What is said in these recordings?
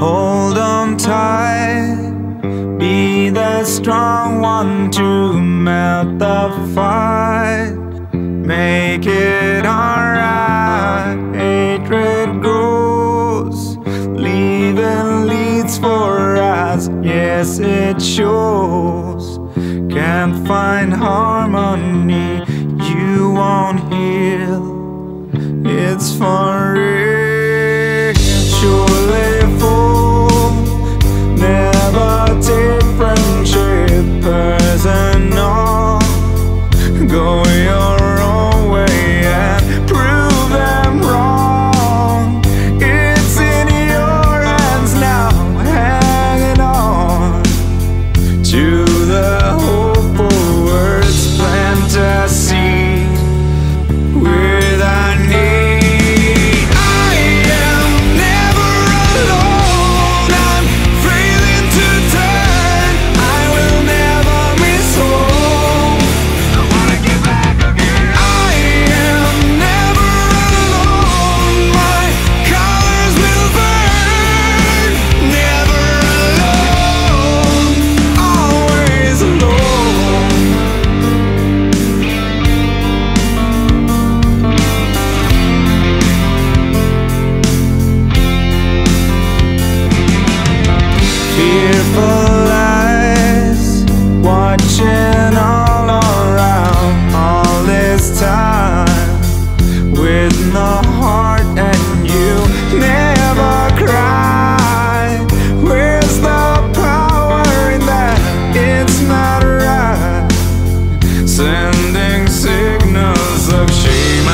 Hold on tight. Be the strong one to melt the fight. Make it alright. Hatred grows. Leaving leads for us. Yes, it shows. Can't find harmony. You won't heal. It's for real. Time with no heart and you never cry. Where's the power in that? It's not right. Sending signals of shame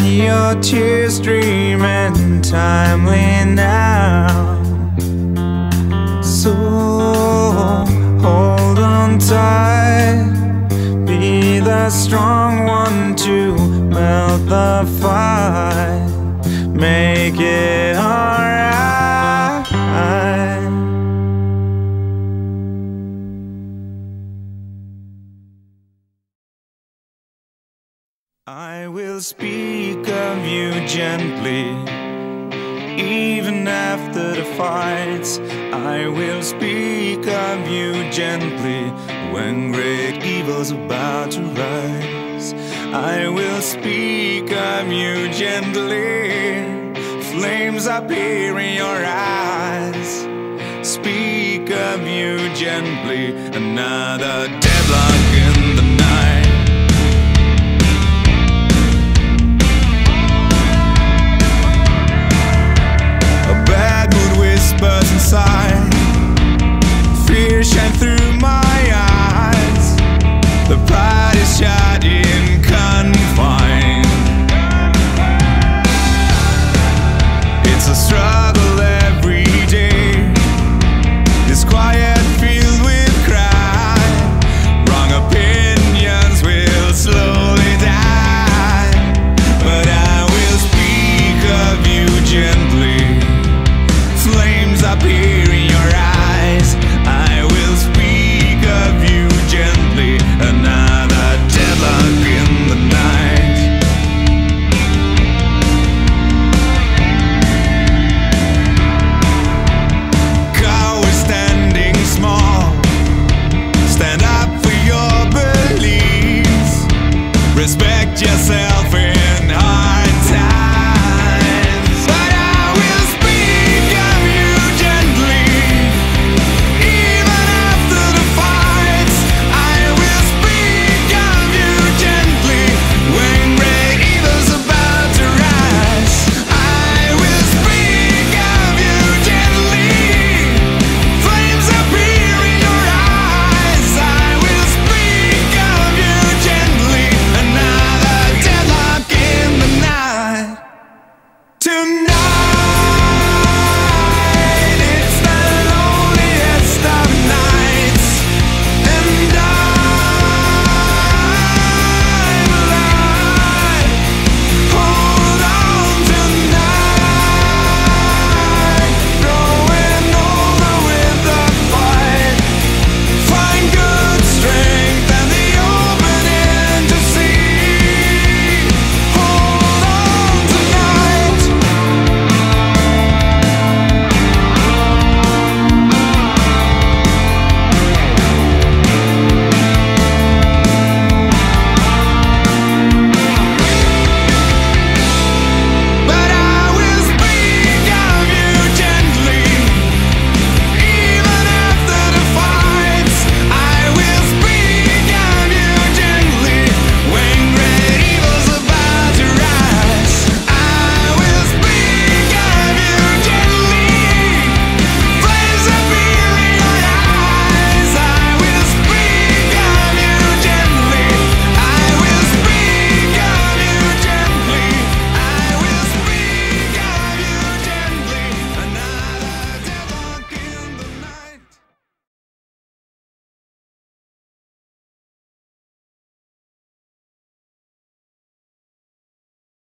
and your tears streaming timely now. So hold on tight, be the strong one to melt the fight, make it alright. I will speak of you gently, even after the fights. I will speak of you gently when great evil's about to rise. I will speak of you gently, flames appear in your eyes. Speak of you gently, another deadlock birds inside.